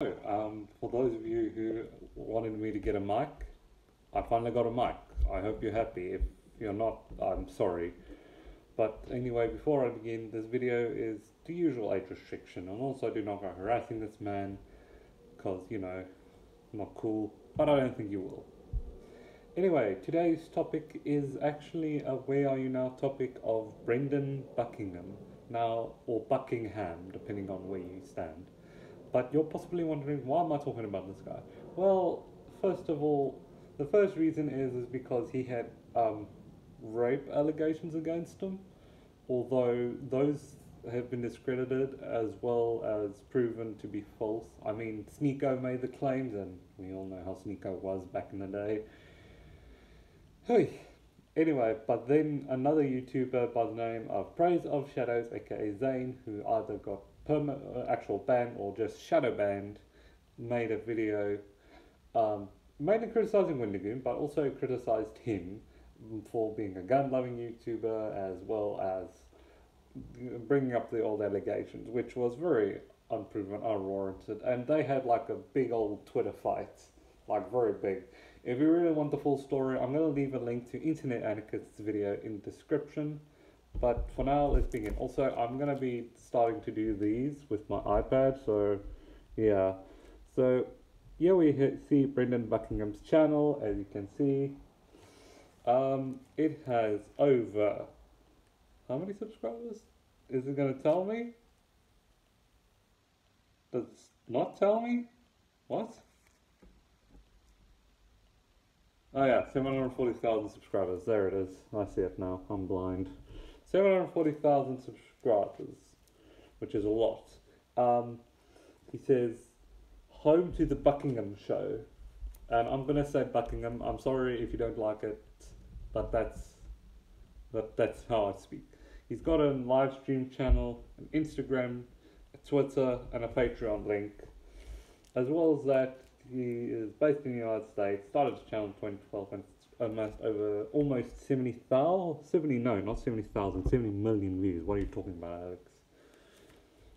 Um, for those of you who wanted me to get a mic, I finally got a mic. I hope you're happy. If you're not, I'm sorry. But anyway, before I begin, this video is the usual age restriction, and also do not go harassing this man, because, you know, not cool, but I don't think you will. Anyway, today's topic is actually a Where Are You Now topic of Brandon Buckingham, now, or Buckingham, depending on where you stand. But you're possibly wondering, why am I talking about this guy? Well, first of all, the first reason is is because he had um, rape allegations against him, although those have been discredited as well as proven to be false. I mean, Sneako made the claims, and we all know how Sneako was back in the day. Hey. Anyway, but then another YouTuber by the name of Praise of Shadows, aka Zane, who either got actual ban or just shadow banned, made a video um, mainly criticizing Wendigoon, but also criticized him for being a gun loving YouTuber as well as bringing up the old allegations, which was very unproven, unwarranted. And they had like a big old Twitter fight, like very big. If you really want the full story, I'm going to leave a link to Internet Anarchist's video in the description. But for now, let's begin. Also, I'm going to be starting to do these with my iPad, so yeah. So here we see Brandon Buckingham's channel, as you can see. Um, it has over, how many subscribers? Is it going to tell me? Does not tell me? What? Oh yeah, 740,000 subscribers. There it is. I see it now. I'm blind. 740,000 subscribers, which is a lot. Um, he says, home to the Buckingham show. And I'm going to say Buckingham. I'm sorry if you don't like it, but that's, but that's how I speak. He's got a live stream channel, an Instagram, a Twitter, and a Patreon link. As well as that, he is based in the United States, started his channel in 2012, and almost over almost 70,000, 70, no, not 70,000, 70 million views. What are you talking about, Alex?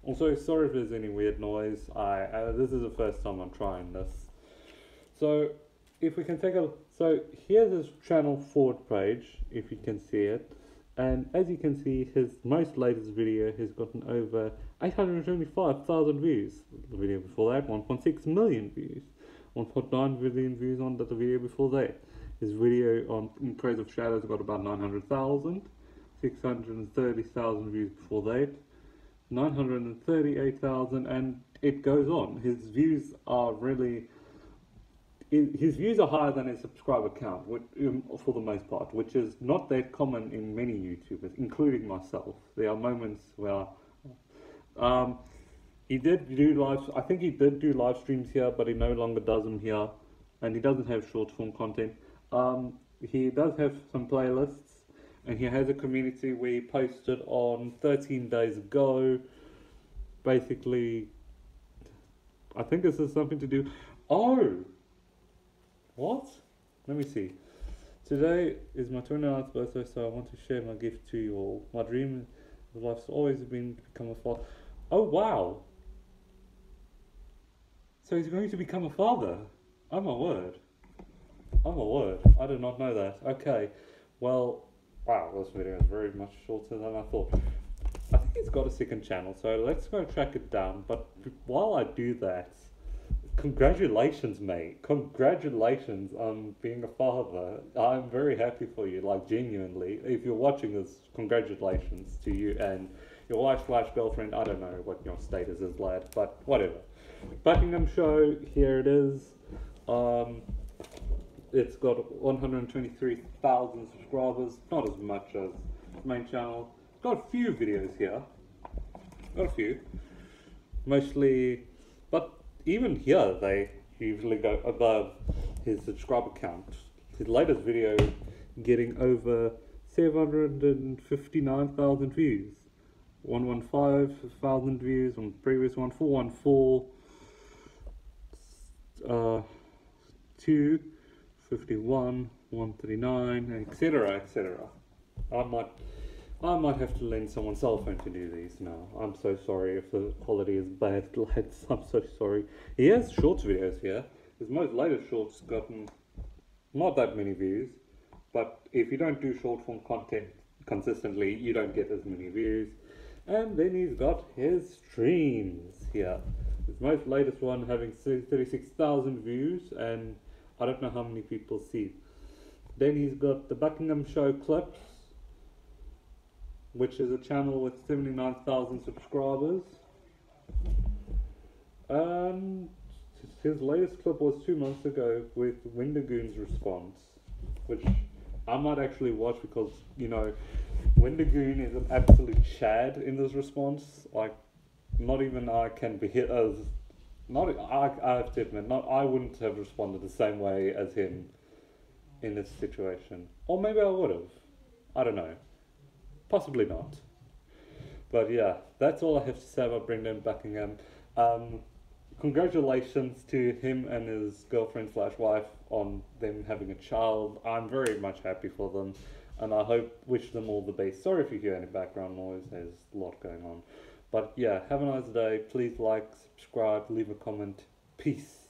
Also, sorry if there's any weird noise. I uh, this is the first time I'm trying this. So, if we can take a so here's his channel forward page, if you can see it, and as you can see, his most latest video has gotten over 825,000 views. The video before that, 1.6 million views, 1.9 million views on the video before that. His video on In Praise of Shadows got about 900,000, 630,000 views before that, 938,000, and it goes on. His views are really, his views are higher than his subscriber count, which, um, for the most part, which is not that common in many YouTubers, including myself. There are moments where, um, he did do live, I think he did do live streams here, but he no longer does them here, and he doesn't have short form content. Um, he does have some playlists, and he has a community where he posted on 13 days ago. Basically, I think this is something to do. Oh, what? Let me see. Today is my 29th birthday, so I want to share my gift to you all. My dream of life's always been to become a father. Oh, wow. So he's going to become a father. Oh, my word. Oh my word, I did not know that. Okay, well, wow, this video is very much shorter than I thought. I think he's got a second channel, so let's go track it down. But while I do that, congratulations, mate. Congratulations on being a father. I'm very happy for you, like, genuinely. If you're watching this, congratulations to you and your wife slash girlfriend. I don't know what your status is, lad, but whatever. Buckingham Show, here it is. Um, it's got 123,000 subscribers, not as much as its main channel. Got a few videos here, got a few, mostly, but even here they usually go above his subscriber count. His latest video getting over 759,000 views, 115,000 views on the previous one, 414, uh, 2 51, 139, etc., etc. I might, I might have to lend someone's cell phone to do these now. I'm so sorry if the quality is bad, lads. I'm so sorry. He has shorts videos here. His most latest shorts gotten not that many views, but if you don't do short form content consistently, you don't get as many views. And then he's got his streams here. His most latest one having 36,000 views, and I don't know how many people see. Then he's got the Buckingham Show clips, which is a channel with 79,000 subscribers. And his latest clip was two months ago with Wendigoon's response, which I might actually watch because, you know, Wendigoon is an absolute chad in this response. Like, not even I can be hit as. Not I, I have to admit, not I wouldn't have responded the same way as him in this situation, or maybe I would have. I don't know. Possibly not. But yeah, that's all I have to say about Brandon Buckingham. Um, congratulations to him and his girlfriend slash wife on them having a child. I'm very much happy for them, and I hope wish them all the best. Sorry if you hear any background noise. There's a lot going on. But yeah, have a nice day. Please like, subscribe, leave a comment. Peace.